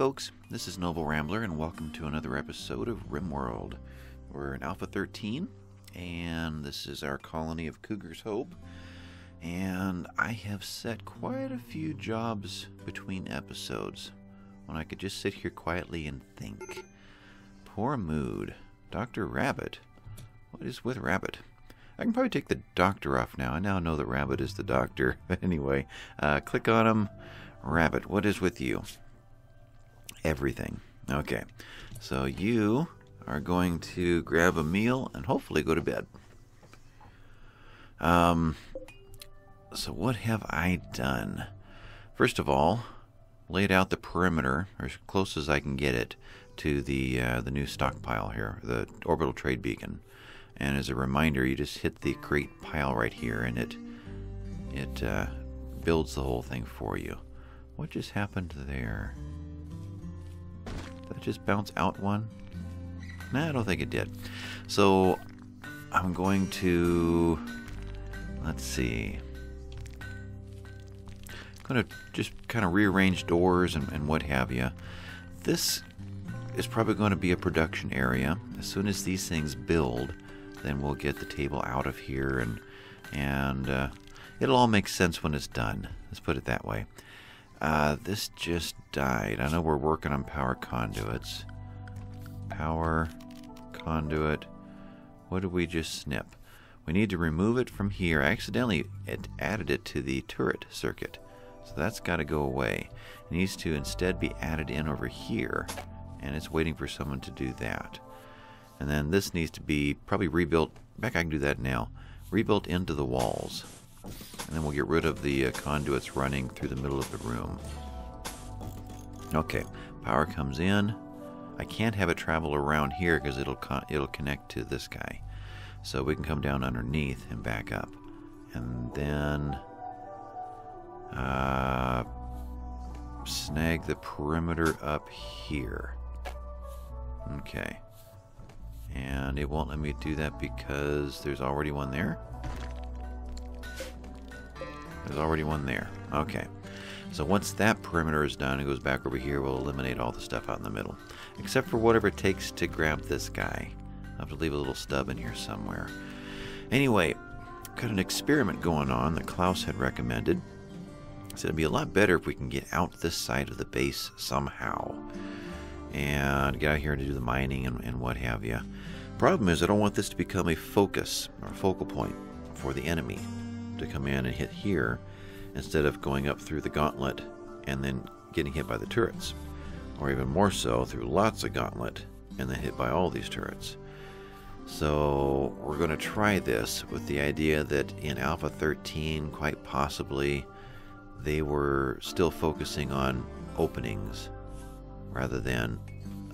folks, this is Noble Rambler, and welcome to another episode of RimWorld. We're in Alpha 13, and this is our colony of Cougar's Hope. And I have set quite a few jobs between episodes when I could just sit here quietly and think. Poor mood. Dr. Rabbit. What is with Rabbit? I can probably take the doctor off now. I now know that Rabbit is the doctor. But anyway, uh, click on him. Rabbit, what is with you? Everything. Okay, so you are going to grab a meal and hopefully go to bed. Um, so what have I done? First of all, laid out the perimeter as close as I can get it to the uh, the new stockpile here, the orbital trade beacon. And as a reminder, you just hit the create pile right here, and it it uh, builds the whole thing for you. What just happened there? Did I just bounce out one? Nah, I don't think it did. So I'm going to let's see. I'm going to just kind of rearrange doors and, and what have you. This is probably going to be a production area. As soon as these things build, then we'll get the table out of here and and uh, it'll all make sense when it's done. Let's put it that way. Uh, this just died. I know we're working on power conduits. Power conduit. What did we just snip? We need to remove it from here. I accidentally it added it to the turret circuit. So that's got to go away. It needs to instead be added in over here. And it's waiting for someone to do that. And then this needs to be probably rebuilt. Back, I can do that now. Rebuilt into the walls. And then we'll get rid of the uh, conduits running through the middle of the room. Okay, power comes in. I can't have it travel around here because it'll it'll connect to this guy. So we can come down underneath and back up. And then uh, snag the perimeter up here. Okay. And it won't let me do that because there's already one there. There's already one there. Okay. So once that perimeter is done, it goes back over here. We'll eliminate all the stuff out in the middle. Except for whatever it takes to grab this guy. I'll have to leave a little stub in here somewhere. Anyway, got an experiment going on that Klaus had recommended. He said it'd be a lot better if we can get out this side of the base somehow. And get out here to do the mining and, and what have you. Problem is, I don't want this to become a focus or focal point for the enemy to come in and hit here instead of going up through the gauntlet and then getting hit by the turrets. Or even more so, through lots of gauntlet and then hit by all these turrets. So we're going to try this with the idea that in Alpha 13, quite possibly, they were still focusing on openings rather than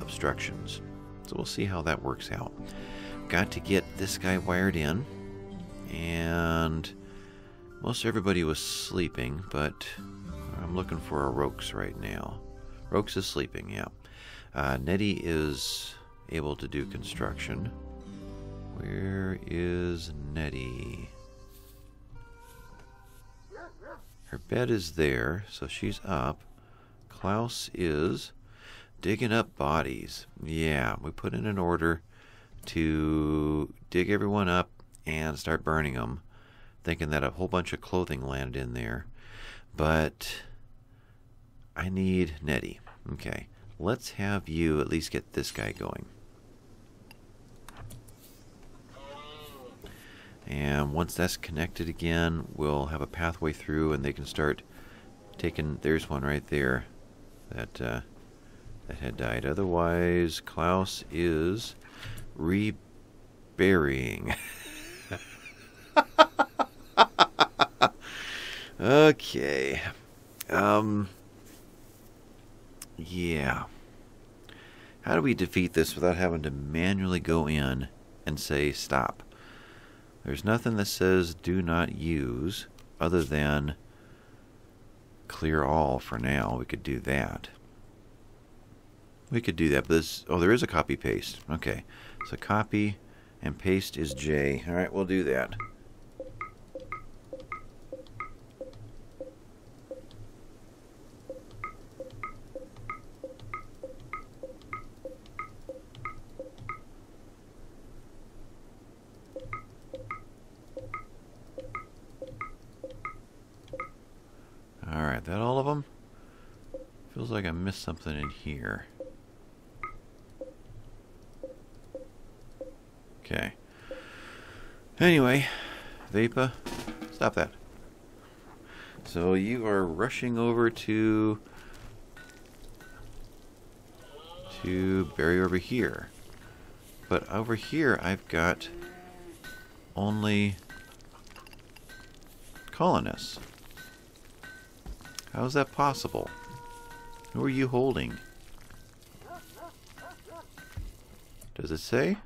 obstructions. So we'll see how that works out. Got to get this guy wired in and most everybody was sleeping, but I'm looking for a Rox right now. Rox is sleeping, yeah. Uh, Nettie is able to do construction. Where is Nettie? Her bed is there, so she's up. Klaus is digging up bodies. Yeah, we put in an order to dig everyone up and start burning them thinking that a whole bunch of clothing landed in there. But I need Nettie. Okay, let's have you at least get this guy going. And once that's connected again, we'll have a pathway through and they can start taking... There's one right there that, uh, that had died. Otherwise, Klaus is reburying. Okay. Um. Yeah. How do we defeat this without having to manually go in and say stop? There's nothing that says do not use other than clear all for now. We could do that. We could do that, but this, oh, there is a copy paste. Okay. So copy and paste is J. All right, we'll do that. Feels like I missed something in here. Okay. Anyway, Vapa, stop that. So you are rushing over to to bury over here. But over here I've got only colonists. How is that possible? Who are you holding? Does it say?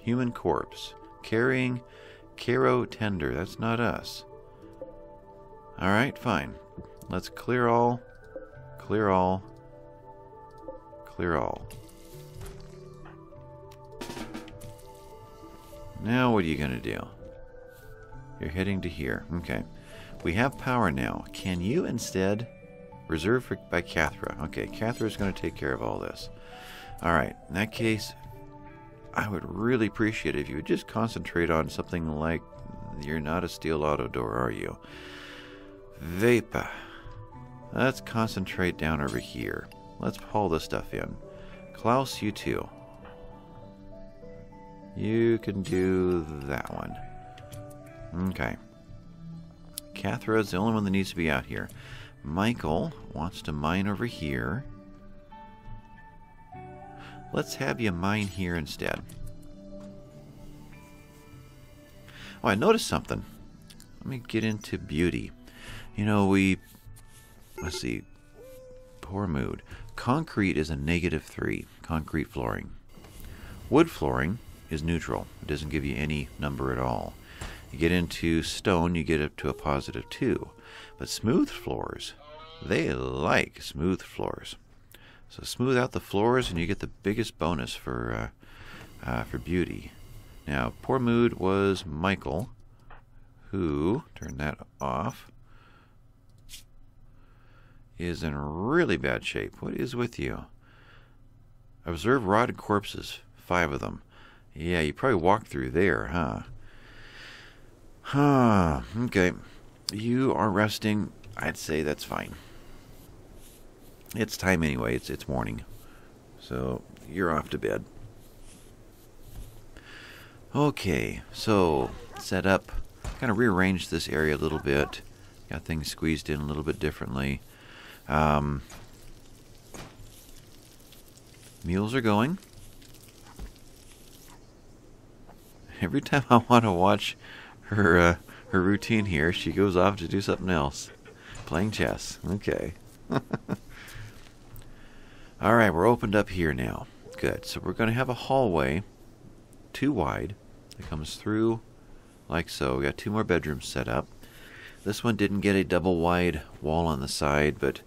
Human corpse. Carrying Caro tender. That's not us. Alright, fine. Let's clear all. Clear all. Clear all. Now what are you going to do? You're heading to here. Okay. We have power now. Can you instead reserve for, by Cathra? Okay, Cathra is going to take care of all this. All right. In that case, I would really appreciate it if you would just concentrate on something like you're not a steel auto door, are you? Vapa. Let's concentrate down over here. Let's haul this stuff in. Klaus, you too. You can do that one. Okay. Cathra's the only one that needs to be out here. Michael wants to mine over here. Let's have you mine here instead. Oh, I noticed something. Let me get into beauty. You know, we... Let's see. Poor mood. Concrete is a negative 3. Concrete flooring. Wood flooring is neutral. It doesn't give you any number at all. You get into stone, you get up to a positive 2. But smooth floors, they like smooth floors. So smooth out the floors and you get the biggest bonus for, uh, uh, for beauty. Now, poor mood was Michael, who, turn that off, is in really bad shape. What is with you? Observe rotted corpses, five of them. Yeah, you probably walked through there, huh? Huh, okay. You are resting. I'd say that's fine. It's time anyway. It's it's morning. So, you're off to bed. Okay, so set up, kind of rearrange this area a little bit. Got things squeezed in a little bit differently. Um, meals are going. Every time I want to watch her uh, her routine here, she goes off to do something else. Playing chess. Okay. All right, we're opened up here now. Good. So we're going to have a hallway, two wide, that comes through like so. We got two more bedrooms set up. This one didn't get a double wide wall on the side, but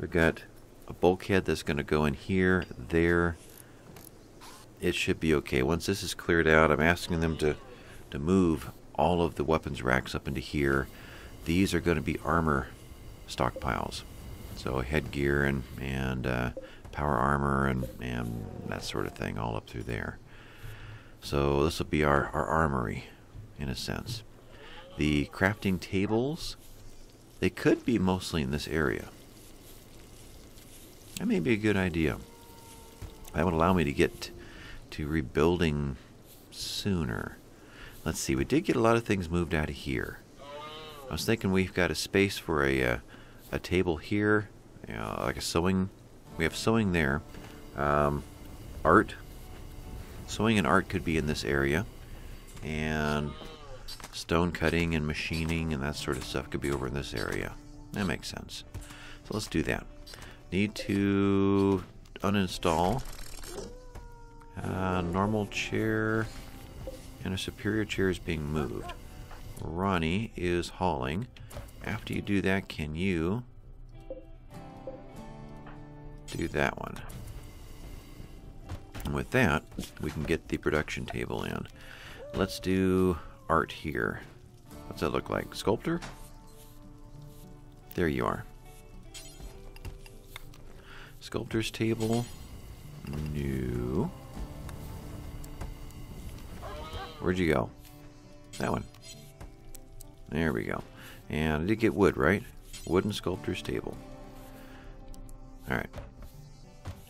we've got a bulkhead that's going to go in here, there. It should be okay. Once this is cleared out, I'm asking them to, to move all of the weapons racks up into here. These are going to be armor stockpiles. So headgear and, and uh, power armor and, and that sort of thing all up through there. So this will be our, our armory, in a sense. The crafting tables, they could be mostly in this area. That may be a good idea. That would allow me to get to rebuilding sooner. Let's see, we did get a lot of things moved out of here. I was thinking we've got a space for a, uh, a table here, you know, like a sewing. We have sewing there. Um, art. Sewing and art could be in this area. And stone cutting and machining and that sort of stuff could be over in this area. That makes sense. So let's do that. Need to uninstall a normal chair and a superior chair is being moved. Ronnie is hauling. After you do that, can you do that one? And with that, we can get the production table in. Let's do art here. What's that look like? Sculptor? There you are. Sculptor's table. New. Where'd you go? That one. There we go. And I did get wood, right? Wooden sculptor's table. Alright.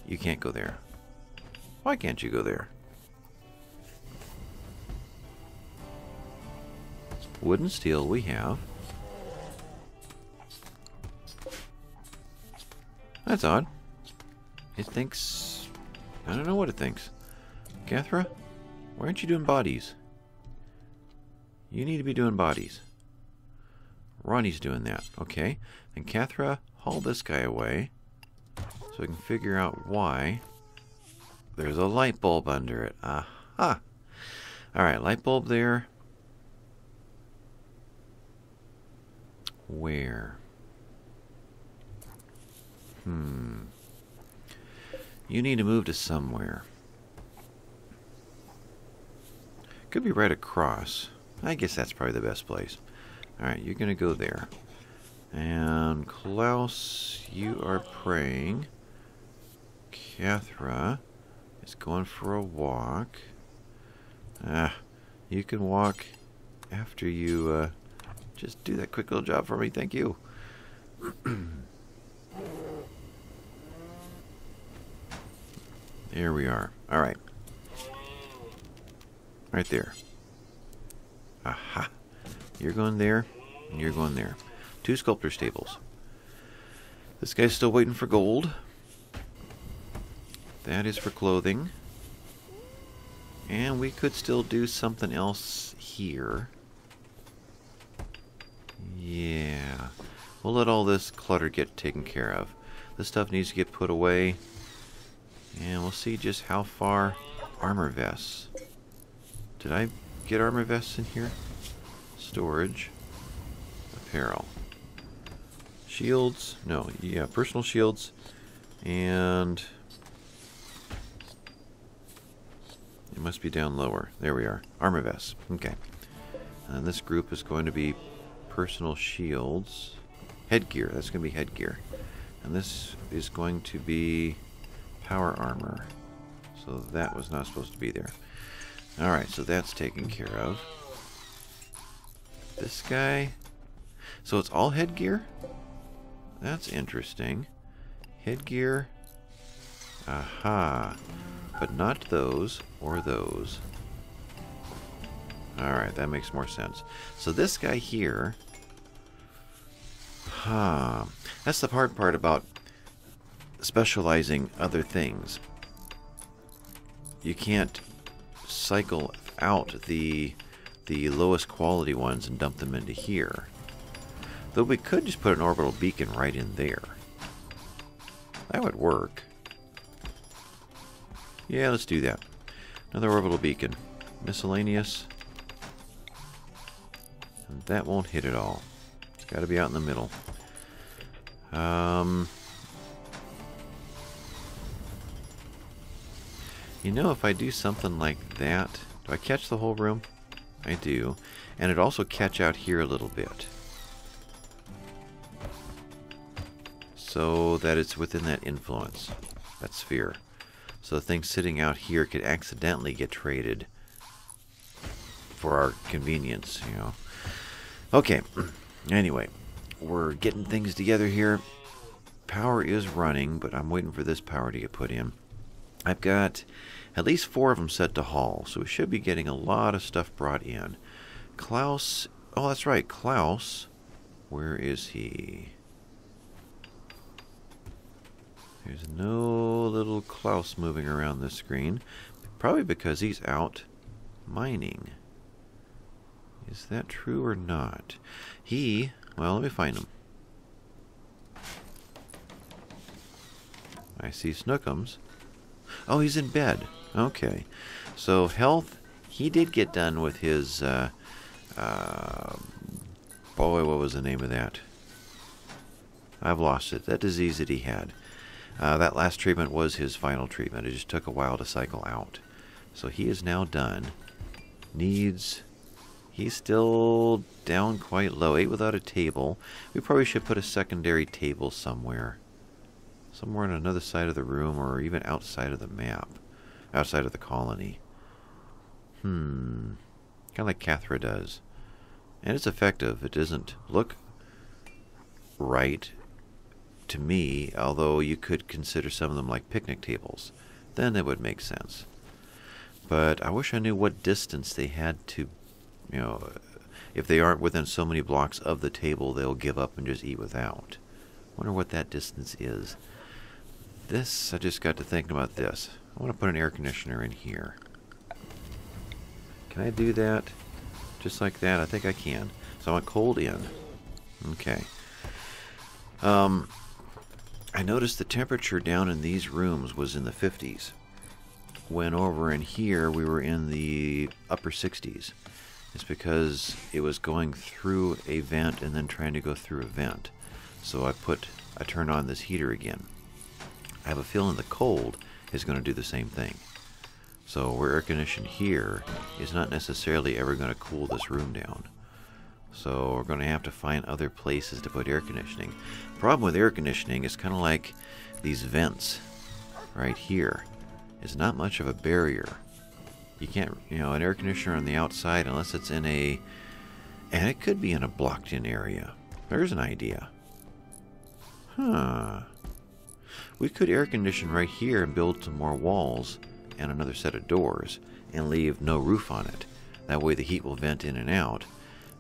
You can't go there. Why can't you go there? Wood and steel we have. That's odd. It thinks... I don't know what it thinks. Cathra, why aren't you doing bodies? You need to be doing bodies. Ronnie's doing that. Okay. And Cathra, haul this guy away. So we can figure out why. There's a light bulb under it. Aha! Alright, light bulb there. Where? Hmm. You need to move to somewhere. Could be right across. I guess that's probably the best place. Alright, you're going to go there. And Klaus, you are praying. Cathra is going for a walk. Ah, you can walk after you uh, just do that quick little job for me. Thank you. there we are. All right. Right there. Aha. You're going there, and you're going there. Two sculptor's tables. This guy's still waiting for gold. That is for clothing. And we could still do something else here. Yeah. We'll let all this clutter get taken care of. This stuff needs to get put away. And we'll see just how far armor vests. Did I get armor vests in here? Storage. Apparel. Shields. No, yeah, personal shields. And... It must be down lower. There we are. Armor vests. Okay. And this group is going to be personal shields. Headgear. That's going to be headgear. And this is going to be power armor. So that was not supposed to be there. Alright, so that's taken care of. This guy... So it's all headgear? That's interesting. Headgear. Aha. But not those or those. Alright, that makes more sense. So this guy here... Huh. That's the hard part about specializing other things. You can't cycle out the the lowest quality ones and dump them into here. Though we could just put an orbital beacon right in there. That would work. Yeah, let's do that. Another orbital beacon. Miscellaneous. And that won't hit at all. It's got to be out in the middle. Um, you know, if I do something like that, do I catch the whole room? I do. And it also catch out here a little bit. So that it's within that influence, that sphere. So things sitting out here could accidentally get traded for our convenience, you know. Okay, anyway, we're getting things together here. Power is running, but I'm waiting for this power to get put in. I've got at least four of them set to haul, so we should be getting a lot of stuff brought in. Klaus, oh that's right, Klaus, where is he? There's no little Klaus moving around the screen, probably because he's out mining. Is that true or not? He, well, let me find him. I see Snookums. Oh, he's in bed. Okay. So health, he did get done with his, uh, uh, boy, what was the name of that? I've lost it. That disease that he had. Uh, that last treatment was his final treatment. It just took a while to cycle out. So he is now done. Needs... He's still down quite low. Eight without a table. We probably should put a secondary table somewhere. Somewhere on another side of the room or even outside of the map outside of the colony. Hmm. Kind of like Cathra does. And it's effective. It doesn't look right. to me, although you could consider some of them like picnic tables. Then it would make sense. But I wish I knew what distance they had to, you know, if they aren't within so many blocks of the table, they'll give up and just eat without. Wonder what that distance is. This, I just got to thinking about this. I want to put an air conditioner in here. Can I do that? Just like that? I think I can. So I want cold in. Okay. Um, I noticed the temperature down in these rooms was in the 50s. When over in here, we were in the upper 60s. It's because it was going through a vent and then trying to go through a vent. So I put, I turned on this heater again. I have a feeling the cold is going to do the same thing. So we're air conditioned here is not necessarily ever going to cool this room down. So we're going to have to find other places to put air conditioning. Problem with air conditioning is kind of like these vents right here. It's not much of a barrier. You can't, you know, an air conditioner on the outside unless it's in a, and it could be in a blocked in area. There's an idea. Huh. We could air condition right here and build some more walls and another set of doors and leave no roof on it. That way the heat will vent in and out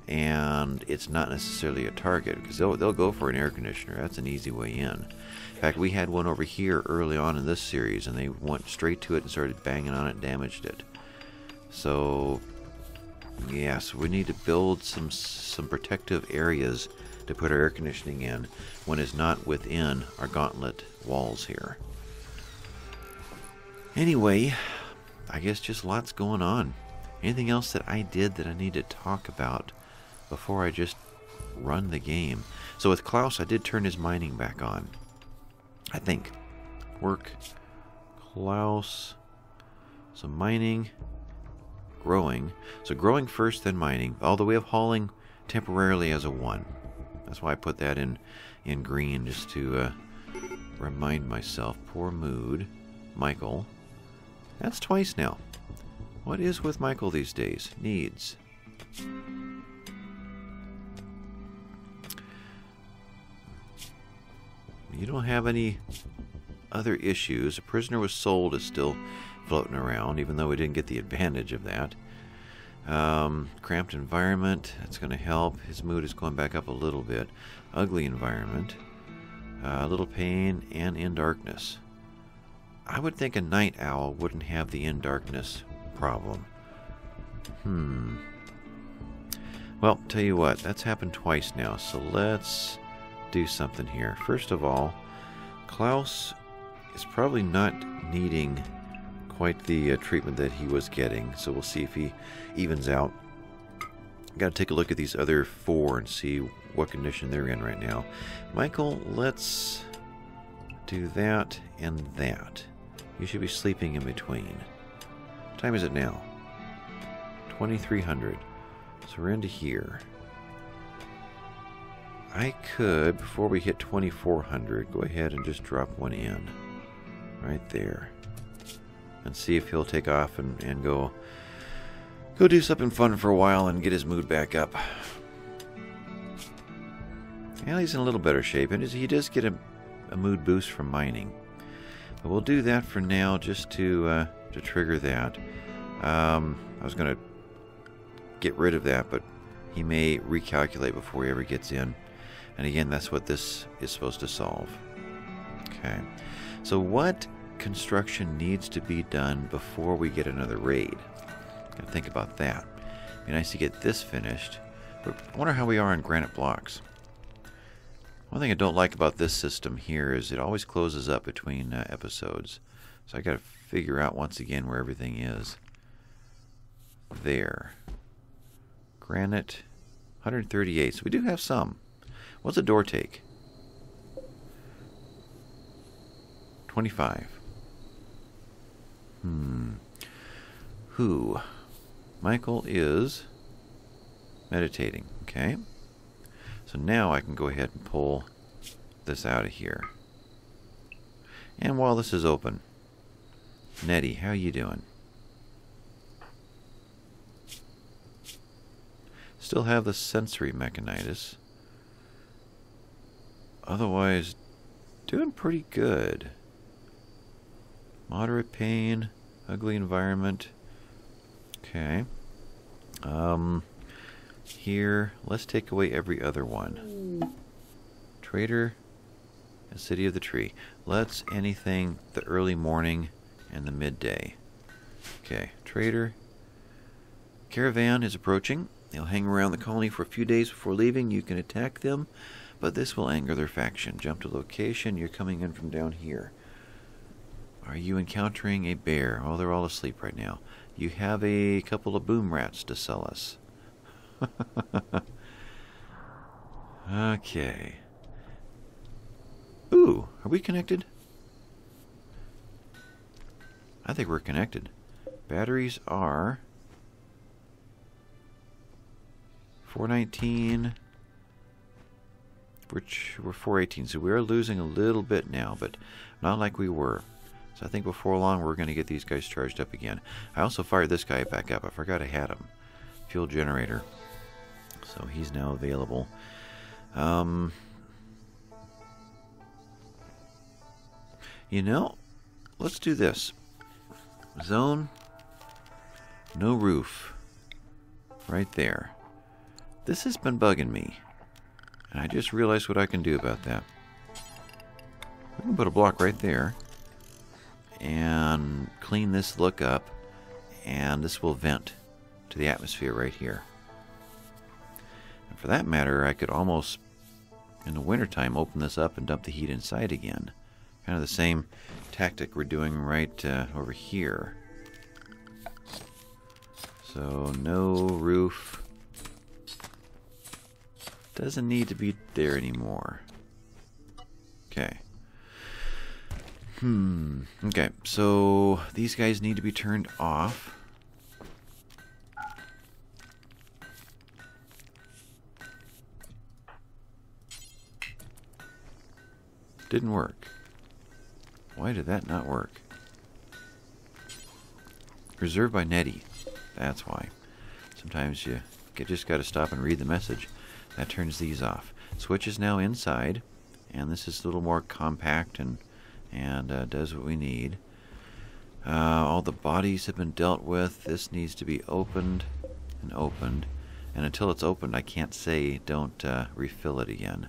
and it's not necessarily a target because they'll, they'll go for an air conditioner. That's an easy way in. In fact, we had one over here early on in this series and they went straight to it and started banging on it damaged it. So, yes, we need to build some some protective areas to put our air conditioning in when it's not within our gauntlet walls here. Anyway, I guess just lots going on. Anything else that I did that I need to talk about before I just run the game? So with Klaus, I did turn his mining back on. I think. Work. Klaus. Some mining. Growing. So growing first, then mining. Although we have hauling temporarily as a 1. That's why I put that in, in green, just to uh, remind myself. Poor mood. Michael. That's twice now. What is with Michael these days? Needs. You don't have any other issues. A prisoner was sold is still floating around, even though we didn't get the advantage of that. Um, cramped environment, that's going to help. His mood is going back up a little bit. Ugly environment, uh, a little pain, and in darkness. I would think a night owl wouldn't have the in darkness problem. Hmm. Well, tell you what, that's happened twice now, so let's do something here. First of all, Klaus is probably not needing quite the uh, treatment that he was getting, so we'll see if he evens out. Got to take a look at these other four and see what condition they're in right now. Michael, let's do that and that. You should be sleeping in between. What time is it now? 2300. So we're into here. I could, before we hit 2400, go ahead and just drop one in. Right there. And see if he'll take off and, and go go do something fun for a while and get his mood back up. He's in a little better shape, and he does get a, a mood boost from mining. But we'll do that for now, just to uh, to trigger that. Um, I was going to get rid of that, but he may recalculate before he ever gets in. And again, that's what this is supposed to solve. Okay. So what construction needs to be done before we get another raid? Gotta think about that. Be nice to get this finished. But I wonder how we are on granite blocks. One thing I don't like about this system here is it always closes up between uh, episodes. So I gotta figure out once again where everything is. There. Granite, 138. So we do have some. What's a door take? 25. Hmm. Who? Michael is meditating. Okay. So now I can go ahead and pull this out of here. And while this is open, Nettie, how are you doing? Still have the sensory mechanites. Otherwise, doing pretty good. Moderate pain, ugly environment. Okay. Um, here, let's take away every other one. Trader, and City of the Tree. Let's anything the early morning and the midday. Okay, Trader. Caravan is approaching. They'll hang around the colony for a few days before leaving. You can attack them, but this will anger their faction. Jump to location. You're coming in from down here. Are you encountering a bear? Oh, they're all asleep right now. You have a couple of boom rats to sell us. okay. Ooh, are we connected? I think we're connected. Batteries are 419 which we're 418 so we're losing a little bit now but not like we were so I think before long we're going to get these guys charged up again I also fired this guy back up I forgot I had him fuel generator so he's now available. Um, you know let's do this. Zone no roof. Right there. This has been bugging me. And I just realized what I can do about that. We can put a block right there and clean this look up and this will vent to the atmosphere right here and for that matter I could almost in the wintertime open this up and dump the heat inside again. Kind of the same tactic we're doing right uh, over here. So no roof. Doesn't need to be there anymore. Okay. Hmm. Okay, so these guys need to be turned off. Didn't work. Why did that not work? Reserved by Nettie. That's why. Sometimes you just got to stop and read the message. That turns these off. Switch is now inside, and this is a little more compact and and uh, does what we need. Uh, all the bodies have been dealt with. This needs to be opened and opened. And until it's opened, I can't say don't uh, refill it again.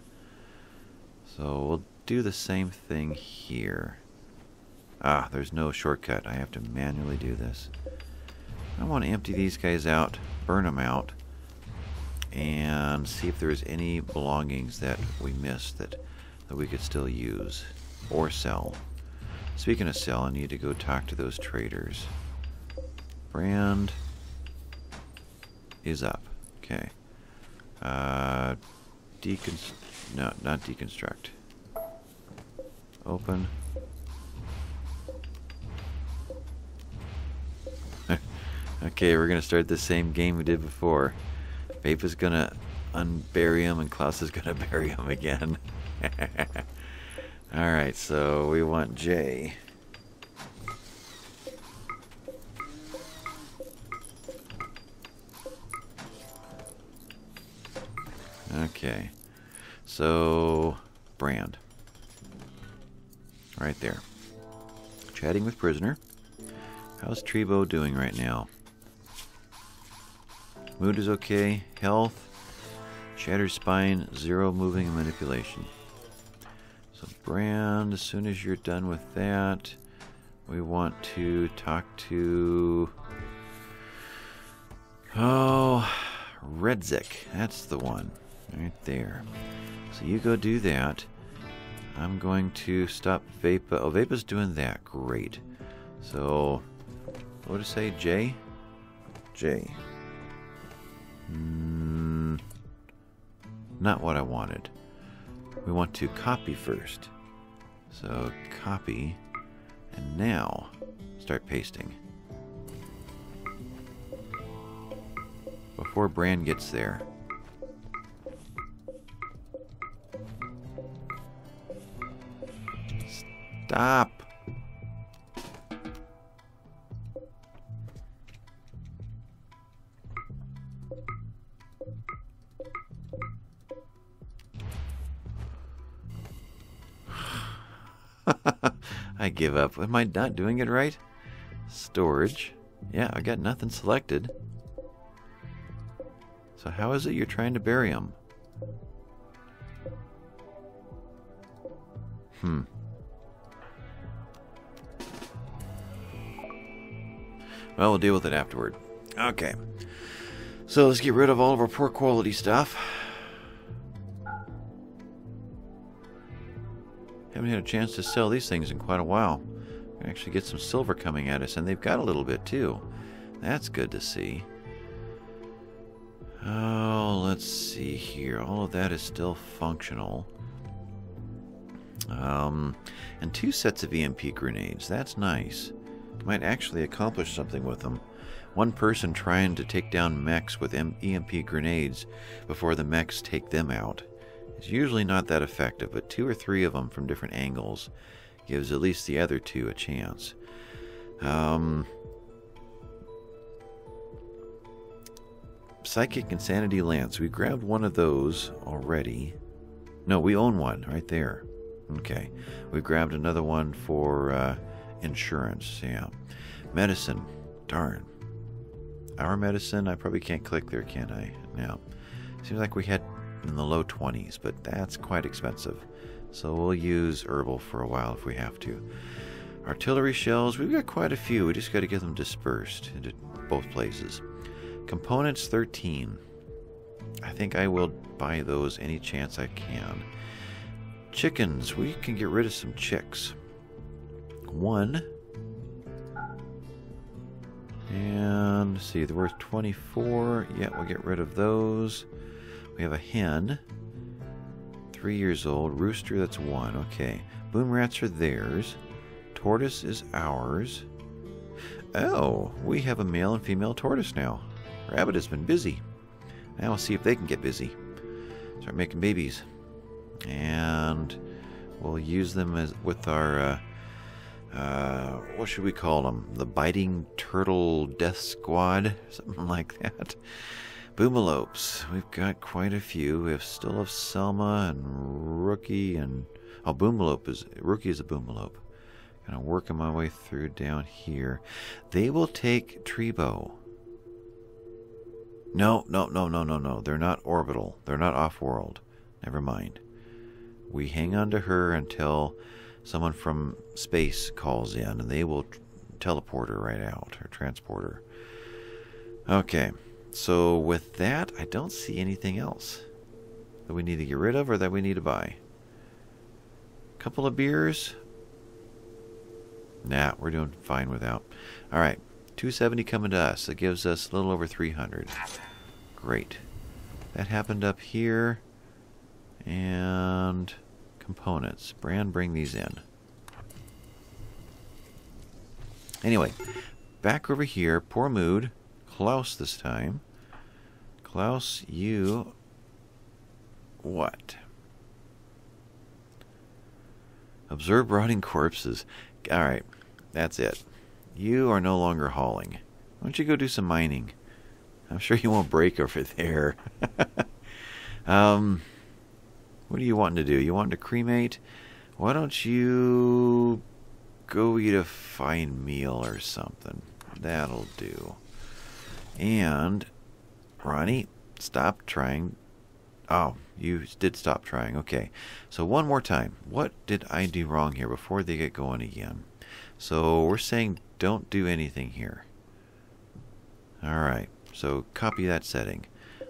So we'll do the same thing here. Ah, there's no shortcut. I have to manually do this. I want to empty these guys out, burn them out, and see if there's any belongings that we missed that, that we could still use or sell. Speaking of sell, I need to go talk to those traders. Brand is up. Okay. Uh, deconst... No, not deconstruct. Open. okay, we're to start the same game we did before. Vapa is to unbury him and Klaus is to bury him again. Alright, so we want J. Okay. So, Chatting with prisoner. How's Trebo doing right now? Mood is okay. Health. Shattered spine. Zero moving and manipulation. So brand, as soon as you're done with that, we want to talk to... Oh, Redzik. That's the one. Right there. So you go do that. I'm going to stop Vapa. Oh, Vapa's doing that. Great. So, what to say? J? J. Mm, not what I wanted we want to copy first. So copy, and now start pasting. Before Brand gets there. Stop! I give up. Am I not doing it right? Storage. Yeah, I got nothing selected. So how is it you're trying to bury them? Hmm. Well, we'll deal with it afterward. Okay. So let's get rid of all of our poor quality stuff. Haven't had a chance to sell these things in quite a while. Actually get some silver coming at us, and they've got a little bit too. That's good to see. Oh, let's see here. All of that is still functional. Um, and two sets of EMP grenades. That's nice. Might actually accomplish something with them. One person trying to take down mechs with EMP grenades before the mechs take them out. It's usually not that effective, but two or three of them from different angles gives at least the other two a chance. Um, Psychic Insanity Lance. We grabbed one of those already. No, we own one right there. Okay. We grabbed another one for uh, insurance. Yeah. Medicine. Darn. Our medicine, I probably can't click there, can I? Now, seems like we had in the low 20s, but that's quite expensive. So we'll use herbal for a while if we have to. Artillery shells, we've got quite a few. We just got to get them dispersed into both places. Components 13. I think I will buy those any chance I can. Chickens, we can get rid of some chicks. One. And see, they're worth 24. Yeah, we'll get rid of those. We have a hen. Three years old. Rooster, that's one. Okay. Boom rats are theirs. Tortoise is ours. Oh, we have a male and female tortoise now. Rabbit has been busy. Now we'll see if they can get busy. Start making babies. And we'll use them as with our, uh, uh, what should we call them? The Biting Turtle Death Squad? Something like that. Boomalopes. We've got quite a few. We have still have Selma and Rookie and oh Boomalope is Rookie is a Boomalope. Kind of working my way through down here. They will take Treebo. No, no, no, no, no, no. They're not orbital. They're not off-world. Never mind. We hang on to her until someone from space calls in, and they will teleport her right out or transport her. Okay. So with that, I don't see anything else that we need to get rid of or that we need to buy. A couple of beers. Nah, we're doing fine without. All right, 270 coming to us. That gives us a little over 300. Great. That happened up here. And components. Brand, bring these in. Anyway, back over here. Poor mood. Klaus this time. Klaus, you... What? Observe rotting corpses. Alright, that's it. You are no longer hauling. Why don't you go do some mining? I'm sure you won't break over there. um, what are you wanting to do? You want to cremate? Why don't you go eat a fine meal or something? That'll do. And Ronnie, stop trying. Oh, you did stop trying. Okay. So one more time. What did I do wrong here before they get going again? So we're saying don't do anything here. All right. So copy that setting.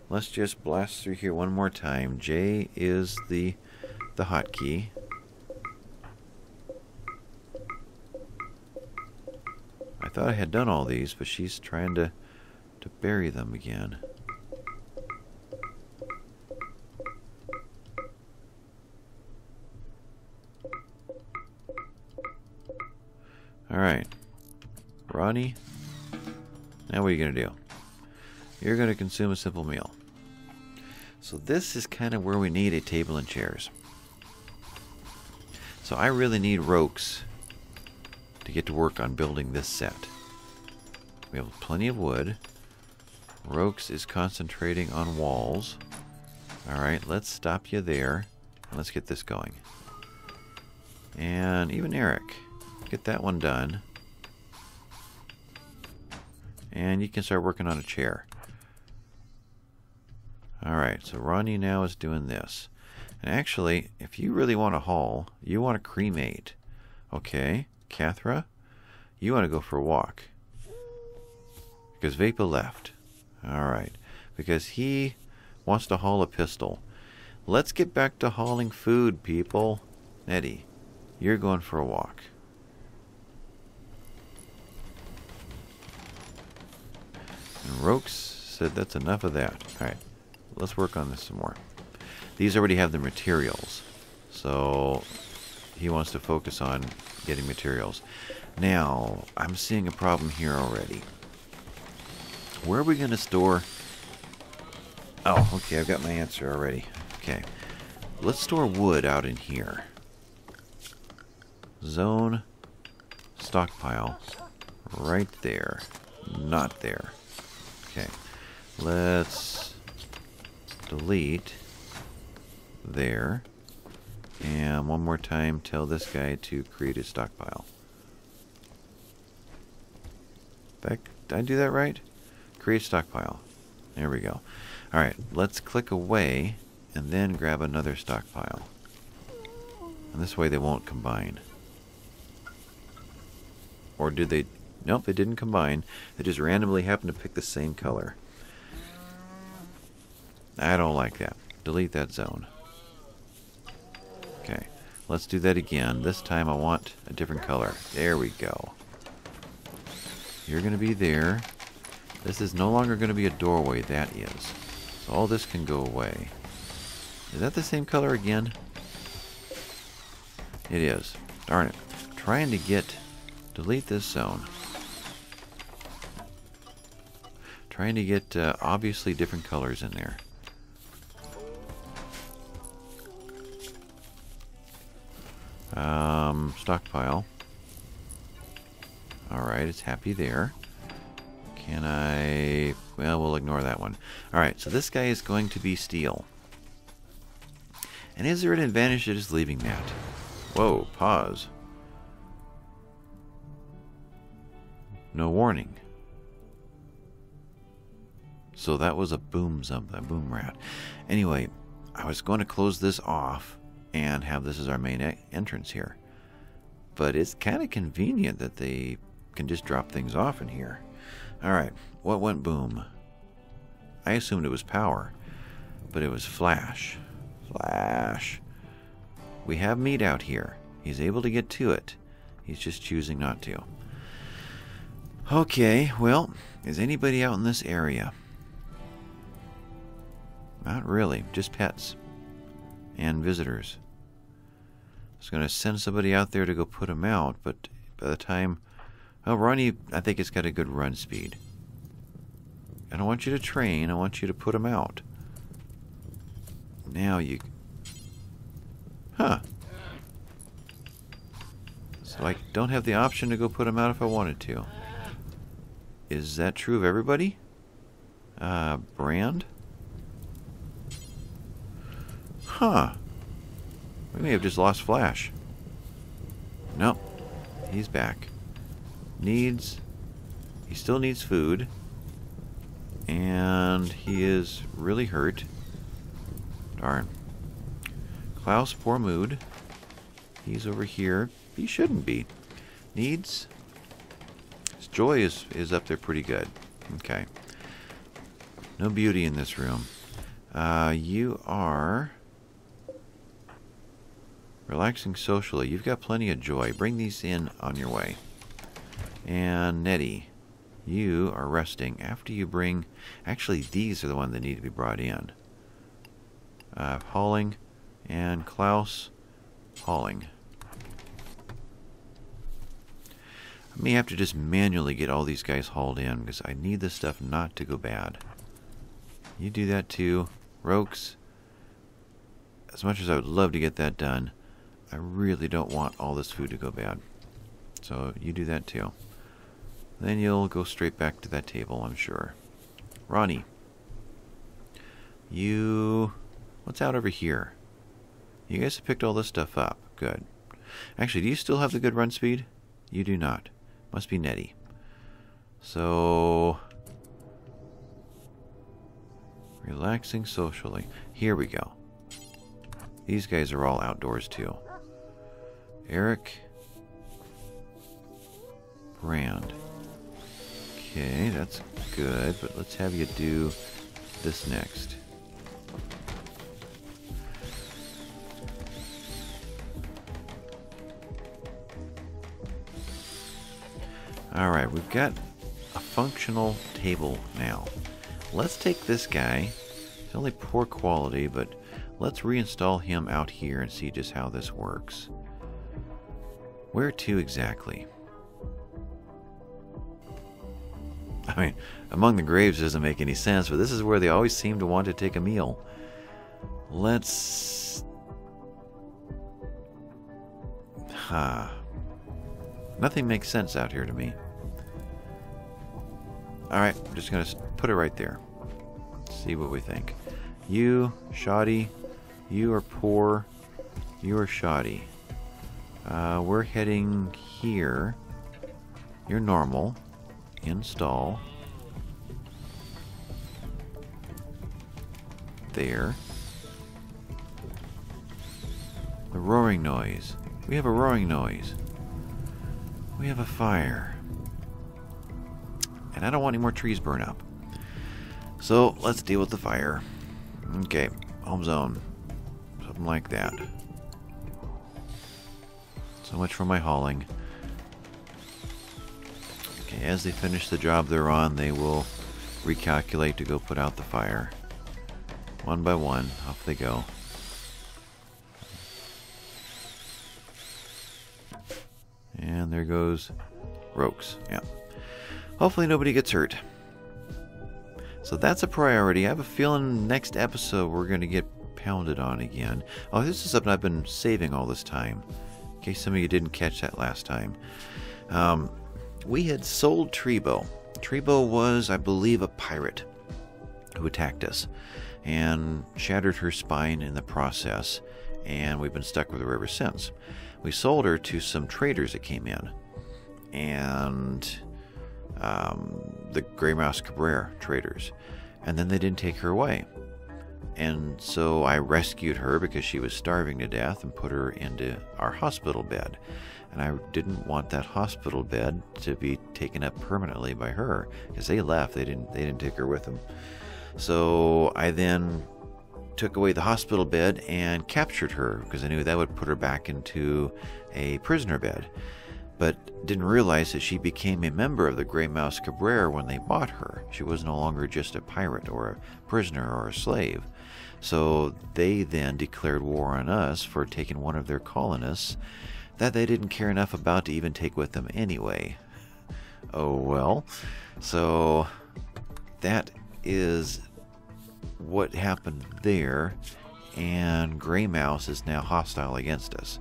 Let's just blast through here one more time. J is the the hotkey. I thought I had done all these, but she's trying to to bury them again. Alright. Ronnie, now what are you going to do? You're going to consume a simple meal. So this is kind of where we need a table and chairs. So I really need Rokes to get to work on building this set. We have plenty of wood. Rokes is concentrating on walls. Alright, let's stop you there. And Let's get this going. And even Eric. get that one done. And you can start working on a chair. Alright, so Ronnie now is doing this. And actually, if you really want to haul, you want to cremate. Okay, Cathra, you want to go for a walk. Because Vapa left. Alright, because he wants to haul a pistol. Let's get back to hauling food, people. Eddie, you're going for a walk. And Rokes said that's enough of that. Alright, let's work on this some more. These already have the materials. So he wants to focus on getting materials. Now, I'm seeing a problem here already. Where are we going to store... Oh, okay, I've got my answer already. Okay. Let's store wood out in here. Zone stockpile right there. Not there. Okay. Let's delete there. And one more time, tell this guy to create a stockpile. Back, did I do that right? Create stockpile. There we go. Alright, let's click away and then grab another stockpile. And this way they won't combine. Or did they? Nope, they didn't combine. They just randomly happened to pick the same color. I don't like that. Delete that zone. Okay, let's do that again. This time I want a different color. There we go. You're going to be there. This is no longer going to be a doorway. That is. So all this can go away. Is that the same color again? It is. Darn it. trying to get... Delete this zone. Trying to get uh, obviously different colors in there. Um, stockpile. Alright, it's happy there. Can I... Well, we'll ignore that one. Alright, so this guy is going to be steel. And is there an advantage to just leaving that? Whoa, pause. No warning. So that was a boom zump, a boom rat. Anyway, I was going to close this off and have this as our main e entrance here. But it's kind of convenient that they can just drop things off in here. Alright, what went boom? I assumed it was power, but it was flash. Flash. We have meat out here. He's able to get to it. He's just choosing not to. Okay, well, is anybody out in this area? Not really, just pets and visitors. I was going to send somebody out there to go put him out, but by the time... Oh, Ronnie, I think it's got a good run speed. I don't want you to train, I want you to put him out. Now you... Huh. So I don't have the option to go put him out if I wanted to. Is that true of everybody? Uh, brand? Huh. We may have just lost Flash. Nope. He's back. Needs... He still needs food. And he is really hurt. Darn. Klaus, poor mood. He's over here. He shouldn't be. Needs... His joy is, is up there pretty good. Okay. No beauty in this room. Uh, you are... Relaxing socially. You've got plenty of joy. Bring these in on your way. And Nettie, you are resting after you bring... Actually, these are the ones that need to be brought in. Uh, hauling and Klaus hauling. I may have to just manually get all these guys hauled in because I need this stuff not to go bad. You do that too. Rokes, as much as I would love to get that done, I really don't want all this food to go bad. So you do that too. Then you'll go straight back to that table, I'm sure. Ronnie. You... What's out over here? You guys have picked all this stuff up. Good. Actually, do you still have the good run speed? You do not. Must be Nettie. So... Relaxing socially. Here we go. These guys are all outdoors too. Eric. Brand. Okay, that's good, but let's have you do this next. Alright, we've got a functional table now. Let's take this guy. It's only poor quality, but let's reinstall him out here and see just how this works. Where to exactly? I mean, among the graves doesn't make any sense, but this is where they always seem to want to take a meal. Let's... Huh. Nothing makes sense out here to me. Alright, I'm just going to put it right there. See what we think. You, shoddy. You are poor. You are shoddy. Uh, we're heading here. You're normal. Install. There. The roaring noise. We have a roaring noise. We have a fire. And I don't want any more trees burn up. So let's deal with the fire. Okay, home zone. Something like that. So much for my hauling. Okay, as they finish the job they're on, they will recalculate to go put out the fire. One by one, off they go. And there goes Rokes. Yeah. Hopefully nobody gets hurt. So that's a priority. I have a feeling next episode we're going to get pounded on again. Oh, this is something I've been saving all this time. Case some of you didn't catch that last time. Um, we had sold Trebo. Trebo was, I believe, a pirate who attacked us and shattered her spine in the process, and we've been stuck with her ever since. We sold her to some traders that came in, and um, the Grey Mouse Cabrera traders, and then they didn't take her away. And so I rescued her because she was starving to death and put her into our hospital bed. And I didn't want that hospital bed to be taken up permanently by her because they left. They didn't. They didn't take her with them. So I then took away the hospital bed and captured her because I knew that would put her back into a prisoner bed. But didn't realize that she became a member of the Grey Mouse Cabrera when they bought her. She was no longer just a pirate or a prisoner or a slave. So they then declared war on us for taking one of their colonists that they didn't care enough about to even take with them anyway. Oh well. So that is what happened there, and Grey Mouse is now hostile against us.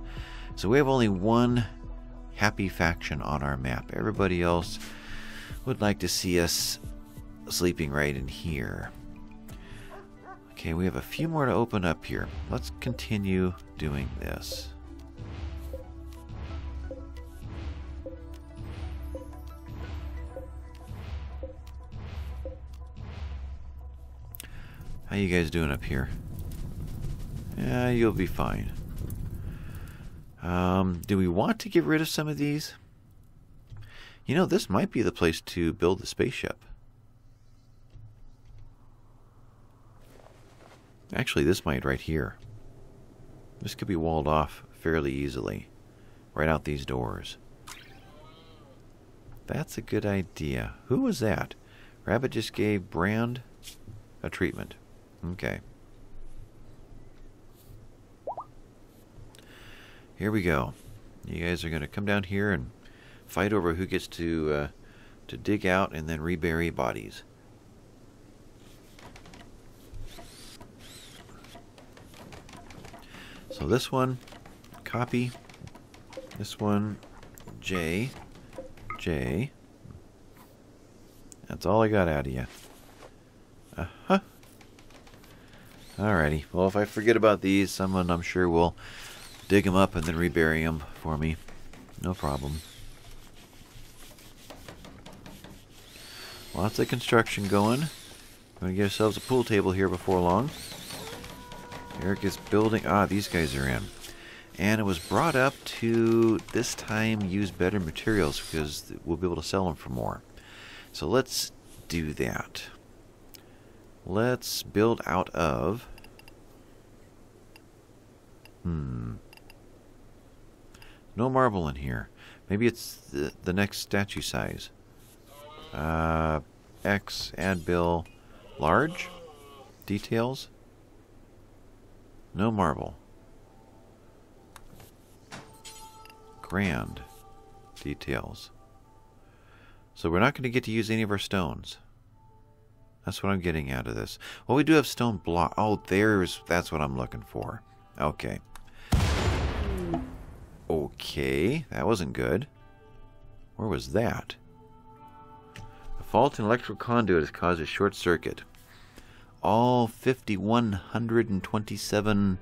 So we have only one happy faction on our map. Everybody else would like to see us sleeping right in here. Okay, we have a few more to open up here. Let's continue doing this. How you guys doing up here? Yeah, you'll be fine. Um, do we want to get rid of some of these? You know, this might be the place to build the spaceship. Actually, this might right here. This could be walled off fairly easily. Right out these doors. That's a good idea. Who was that? Rabbit just gave Brand a treatment. Okay. Here we go. You guys are going to come down here and fight over who gets to uh, to dig out and then rebury bodies. So this one, copy. This one, J. J. That's all I got out of you. Uh-huh. Alrighty. Well, if I forget about these, someone I'm sure will dig them up and then rebury them for me. No problem. Lots of construction going. Going to get ourselves a pool table here before long. Eric is building... Ah, these guys are in. And it was brought up to, this time, use better materials because we'll be able to sell them for more. So let's do that. Let's build out of... Hmm. No marble in here. Maybe it's the, the next statue size. Uh, X, add bill, large? Details? No marble. Grand. Details. So we're not going to get to use any of our stones. That's what I'm getting out of this. Well, we do have stone block. Oh, there's... That's what I'm looking for. Okay. Okay, that wasn't good. Where was that? A fault in electrical conduit has caused a short circuit all 5,127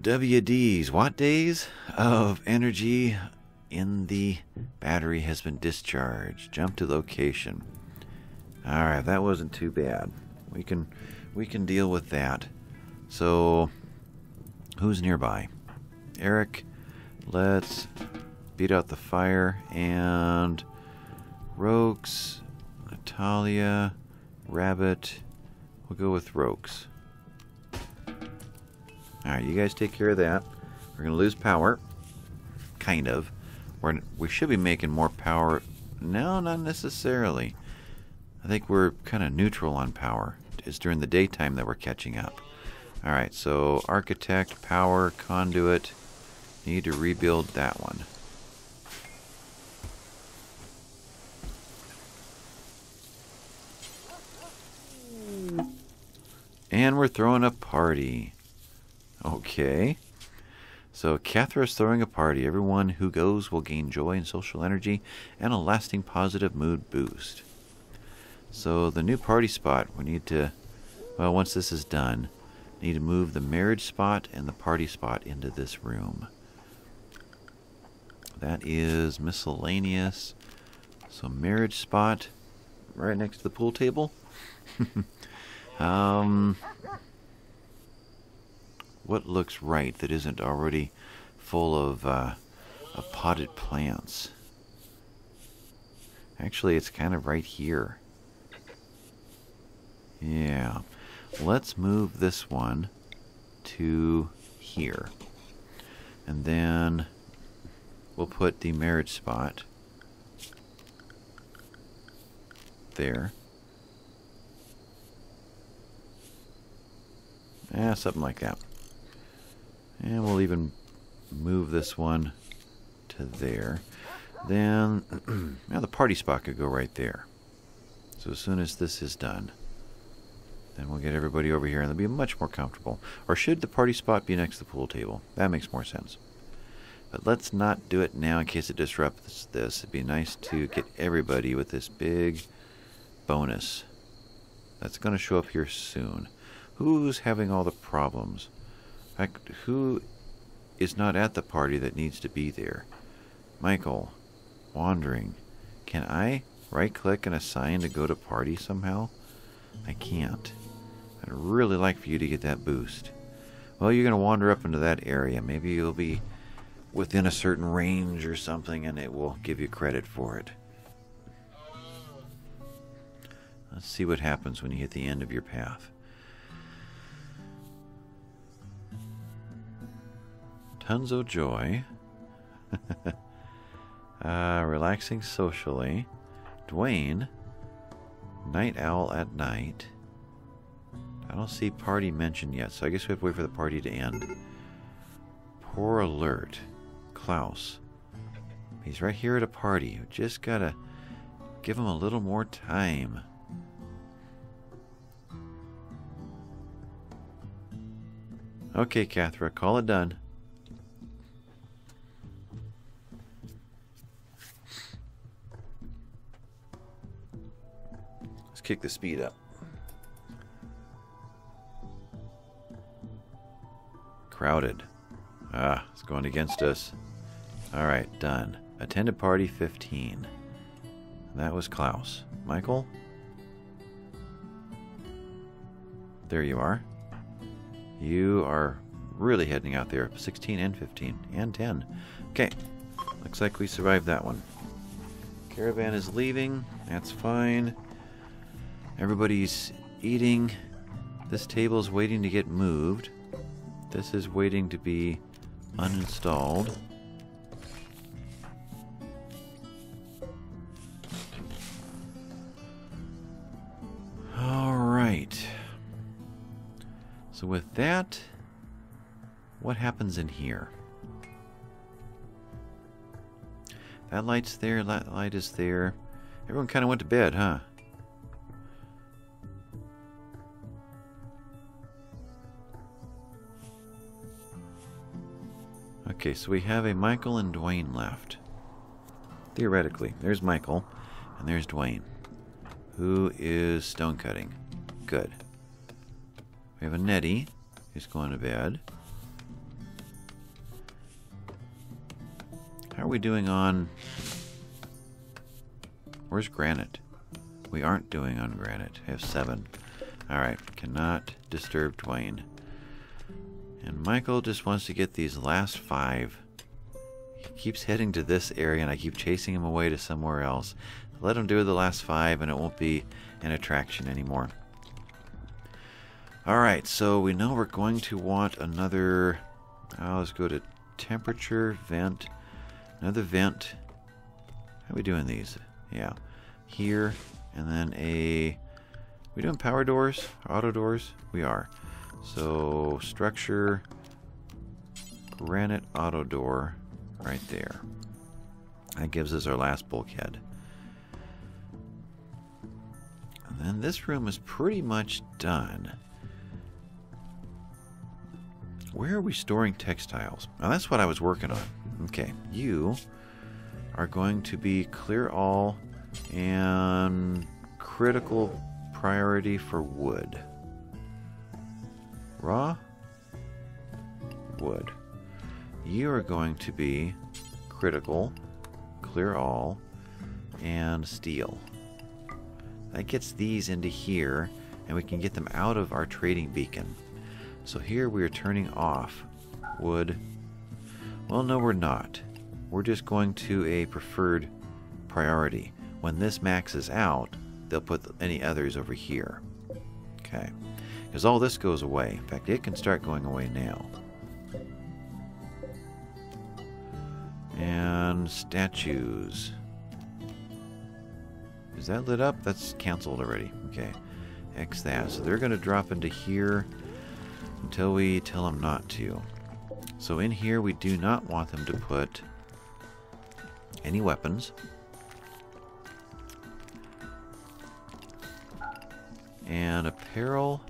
WDs, watt days of energy in the battery has been discharged. Jump to location. All right, that wasn't too bad. We can we can deal with that. So, who's nearby? Eric, let's beat out the fire and Rokes, Natalia, Rabbit. We'll go with Rokes. Alright, you guys take care of that. We're going to lose power. Kind of. We're, we should be making more power. No, not necessarily. I think we're kind of neutral on power. It's during the daytime that we're catching up. Alright, so Architect, Power, Conduit. Need to rebuild that one. And we're throwing a party. Okay. So Cathra's throwing a party. Everyone who goes will gain joy and social energy and a lasting positive mood boost. So the new party spot, we need to, well, once this is done, need to move the marriage spot and the party spot into this room. That is miscellaneous. So marriage spot right next to the pool table. Um, what looks right that isn't already full of, uh, of potted plants? Actually, it's kind of right here. Yeah. Let's move this one to here. And then we'll put the marriage spot there. Yeah, something like that. And we'll even move this one to there. Then, now the party spot could go right there. So as soon as this is done, then we'll get everybody over here and they'll be much more comfortable. Or should the party spot be next to the pool table? That makes more sense. But let's not do it now in case it disrupts this. It'd be nice to get everybody with this big bonus. That's going to show up here soon. Who's having all the problems? Who is not at the party that needs to be there? Michael, wandering. Can I right click and assign to go to party somehow? I can't. I'd really like for you to get that boost. Well, you're going to wander up into that area. Maybe you'll be within a certain range or something and it will give you credit for it. Let's see what happens when you hit the end of your path. Tons of joy. uh, relaxing socially. Dwayne. Night owl at night. I don't see party mentioned yet, so I guess we have to wait for the party to end. Poor alert. Klaus. He's right here at a party. Just gotta give him a little more time. Okay, Cathra, call it done. Let's kick the speed up. Crowded. Ah, it's going against us. Alright, done. Attended party 15. That was Klaus. Michael? There you are. You are really heading out there. 16 and 15 and 10. Okay. Looks like we survived that one. Caravan is leaving. That's fine. Everybody's eating. This table is waiting to get moved. This is waiting to be uninstalled. So with that, what happens in here? That light's there, that light is there. Everyone kind of went to bed, huh? Okay, so we have a Michael and Dwayne left. Theoretically. There's Michael, and there's Dwayne, who is stone cutting. Good. We have a Nettie, who's going to bed. How are we doing on... Where's granite? We aren't doing on granite. I have seven. Alright, cannot disturb Dwayne. And Michael just wants to get these last five. He keeps heading to this area and I keep chasing him away to somewhere else. Let him do the last five and it won't be an attraction anymore. Alright, so we know we're going to want another... Oh, let's go to temperature, vent, another vent. How are we doing these? Yeah. Here, and then a... we doing power doors? Auto doors? We are. So structure, granite auto door right there. That gives us our last bulkhead. And then this room is pretty much done. Where are we storing textiles? Now that's what I was working on. Okay, you are going to be clear all and critical priority for wood. Raw wood. You are going to be critical, clear all, and steel. That gets these into here, and we can get them out of our trading beacon. So here we are turning off wood. Well, no, we're not. We're just going to a preferred priority. When this maxes out, they'll put any others over here. Okay. Because all this goes away. In fact, it can start going away now. And statues. Is that lit up? That's canceled already. Okay. X that. So they're going to drop into here until we tell them not to. So in here, we do not want them to put any weapons. And apparel.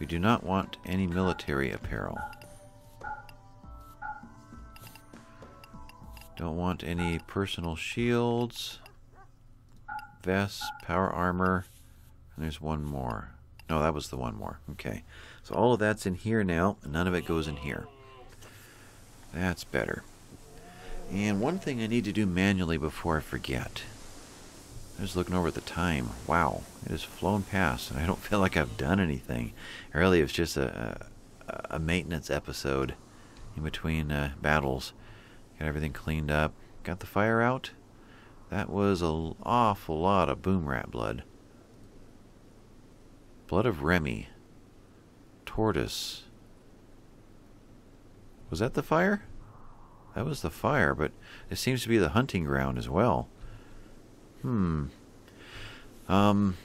We do not want any military apparel. Don't want any personal shields, vests, power armor, and there's one more. No, that was the one more. Okay. So all of that's in here now, and none of it goes in here. That's better. And one thing I need to do manually before I forget. I was looking over the time. Wow, it has flown past, and I don't feel like I've done anything. Really, it's just a, a, a maintenance episode in between uh, battles. Got everything cleaned up. Got the fire out. That was an awful lot of boom rat blood. Blood of Remy. Tortoise. Was that the fire? That was the fire, but it seems to be the hunting ground as well. Hmm. Um.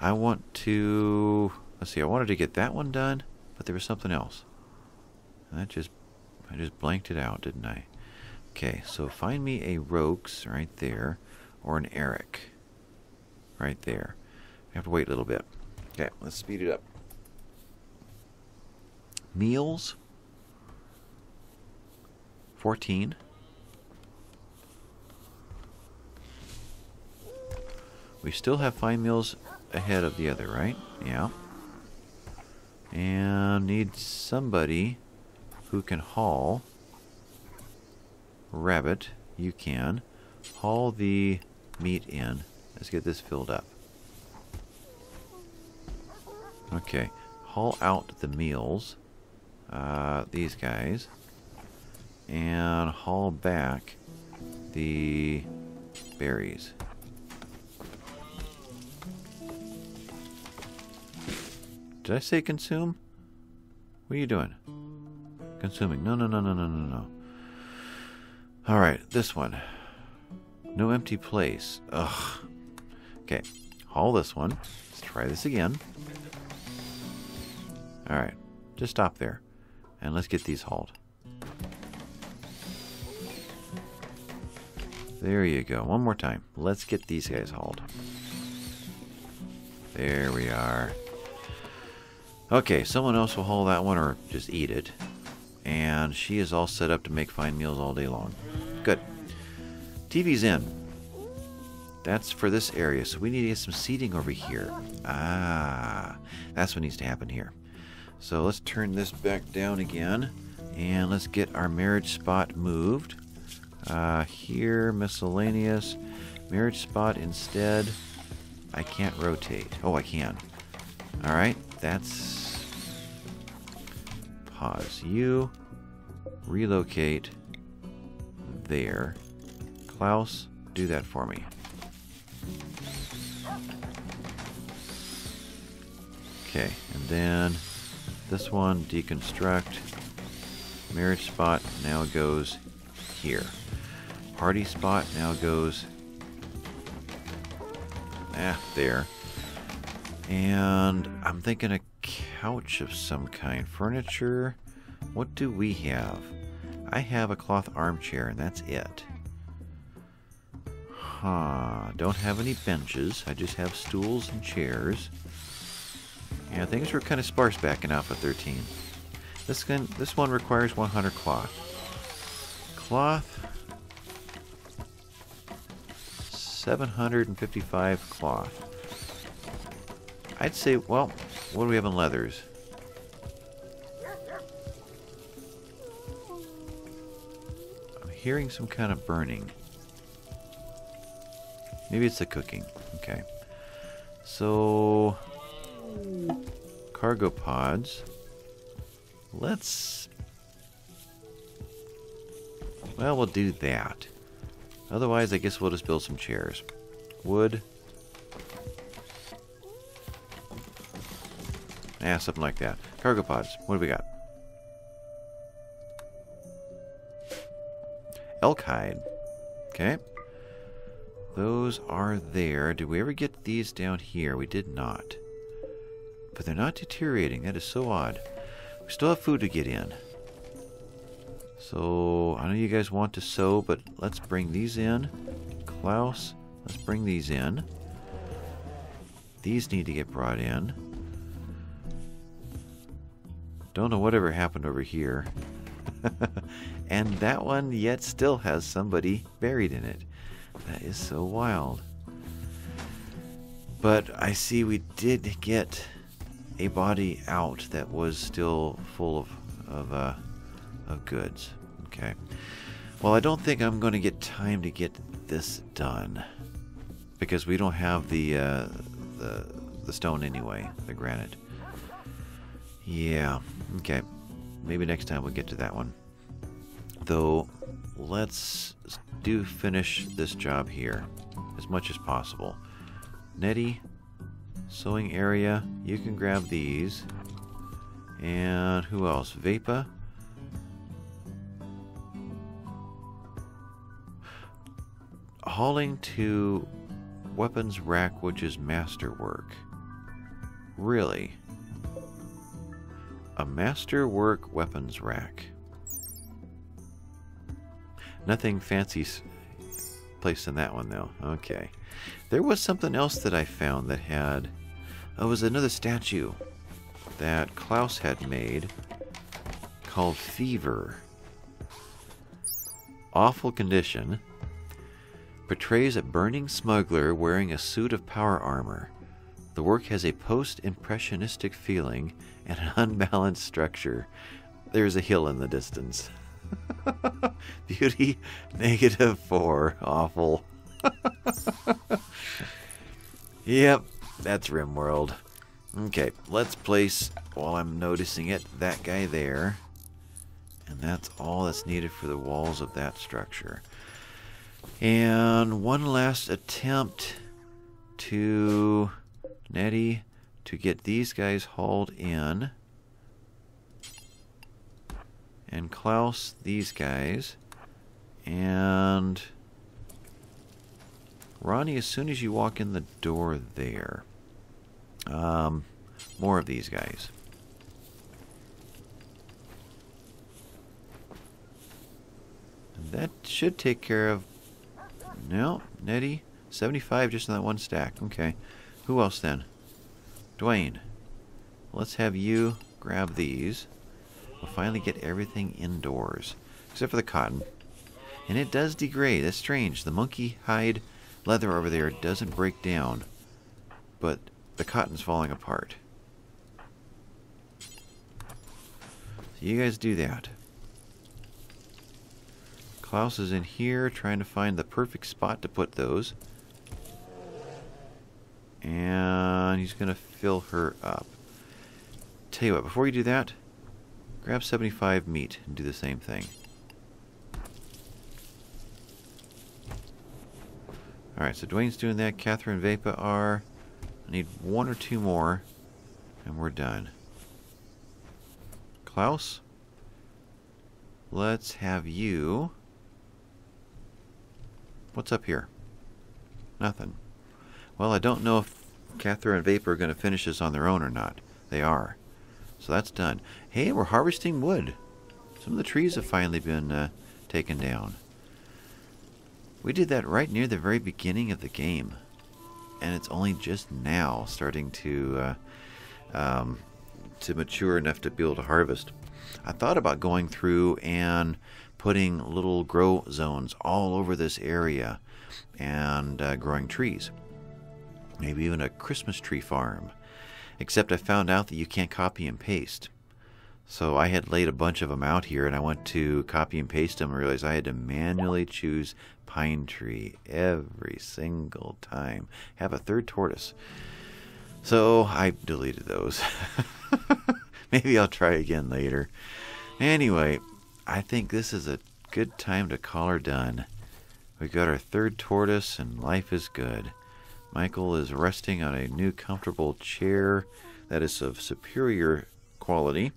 I want to. Let's see. I wanted to get that one done, but there was something else. And that just. I just blanked it out, didn't I? Okay, so find me a Rokes right there, or an Eric right there. I have to wait a little bit. Okay, let's speed it up. Meals 14. We still have fine meals ahead of the other, right? Yeah. And need somebody who can haul rabbit. you can haul the meat in. Let's get this filled up. Okay, haul out the meals, uh, these guys, and haul back the berries. Did I say consume? What are you doing? Consuming. No, no, no, no, no, no, no. Alright, this one. No empty place. Ugh. Okay, haul this one. Let's try this again. Alright, just stop there. And let's get these hauled. There you go. One more time. Let's get these guys hauled. There we are. Okay, someone else will haul that one or just eat it. And she is all set up to make fine meals all day long. Good. TV's in. That's for this area, so we need to get some seating over here. Ah, that's what needs to happen here. So let's turn this back down again. And let's get our marriage spot moved. Uh, here, miscellaneous. Marriage spot instead. I can't rotate. Oh, I can. Alright, that's... Pause. You relocate there. Klaus, do that for me. Okay, and then this one, deconstruct. Marriage spot now goes here. Party spot now goes ah, there. And I'm thinking a couch of some kind. Furniture. What do we have? I have a cloth armchair, and that's it. Huh. Don't have any benches. I just have stools and chairs. Yeah, things were kind of sparse back in Alpha 13. This, can, this one requires 100 cloth. Cloth. 755 cloth. I'd say, well, what do we have in leathers? I'm hearing some kind of burning. Maybe it's the cooking. Okay. So, cargo pods. Let's... Well, we'll do that. Otherwise, I guess we'll just build some chairs. Wood. Yeah, something like that. Cargo pods. What do we got? Elk hide. Okay. Those are there. Did we ever get these down here? We did not. But they're not deteriorating. That is so odd. We still have food to get in. So, I know you guys want to sew, but let's bring these in. Klaus, let's bring these in. These need to get brought in. Don't know whatever happened over here. and that one yet still has somebody buried in it. That is so wild. But I see we did get a body out that was still full of, of, uh, of goods. Okay. Well, I don't think I'm going to get time to get this done. Because we don't have the, uh, the, the stone anyway, the granite. Yeah, okay. Maybe next time we'll get to that one. Though, let's do finish this job here as much as possible. Nettie, sewing area, you can grab these. And who else? Vapa. Hauling to weapons rack, which is masterwork. Really? A masterwork weapons rack. Nothing fancy placed in that one, though. Okay. There was something else that I found that had... It was another statue that Klaus had made called Fever. Awful condition. Portrays a burning smuggler wearing a suit of power armor. The work has a post-impressionistic feeling and an unbalanced structure. There's a hill in the distance. Beauty, negative four. Awful. yep, that's RimWorld. Okay, let's place, while I'm noticing it, that guy there. And that's all that's needed for the walls of that structure. And one last attempt to Nettie to get these guys hauled in. And Klaus, these guys. And Ronnie, as soon as you walk in the door there. Um, more of these guys. that should take care of... No, Nettie, 75 just in that one stack. Okay. Who else then? Dwayne. Let's have you grab these. We'll finally get everything indoors. Except for the cotton. And it does degrade. That's strange. The monkey hide leather over there doesn't break down. But the cotton's falling apart. So you guys do that. Klaus is in here trying to find the perfect spot to put those. And he's going to fill her up. Tell you what, before you do that, grab 75 meat and do the same thing. Alright, so Dwayne's doing that. Catherine Vapa are. Need one or two more, and we're done. Klaus, let's have you What's up here? Nothing. Well, I don't know if Cathra and Vapa are going to finish this on their own or not. They are. So that's done. Hey, we're harvesting wood. Some of the trees have finally been uh, taken down. We did that right near the very beginning of the game. And it's only just now starting to uh, um, to mature enough to be able to harvest. I thought about going through and putting little grow zones all over this area and uh, growing trees. Maybe even a Christmas tree farm. Except I found out that you can't copy and paste. So I had laid a bunch of them out here and I went to copy and paste them and realized I had to manually choose pine tree every single time. Have a third tortoise. So I deleted those. Maybe I'll try again later. Anyway, I think this is a good time to call her done. We got our third tortoise, and life is good. Michael is resting on a new comfortable chair that is of superior quality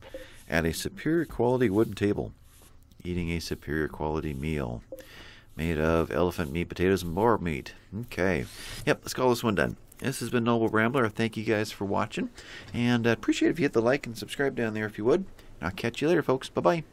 at a superior quality wooden table, eating a superior quality meal made of elephant meat, potatoes, and boar meat. Okay. Yep, let's call this one done. This has been Noble Rambler. Thank you guys for watching, and I appreciate if you hit the like and subscribe down there if you would. And I'll catch you later, folks. Bye bye.